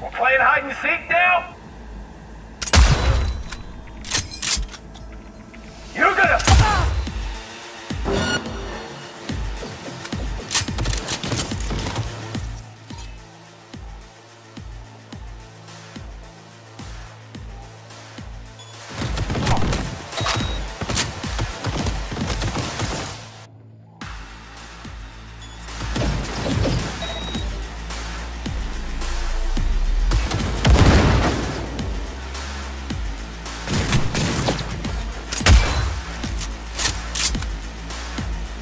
We're playing hide and seek now?